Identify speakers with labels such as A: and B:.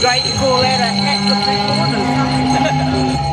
A: great to call out a hat for three corners.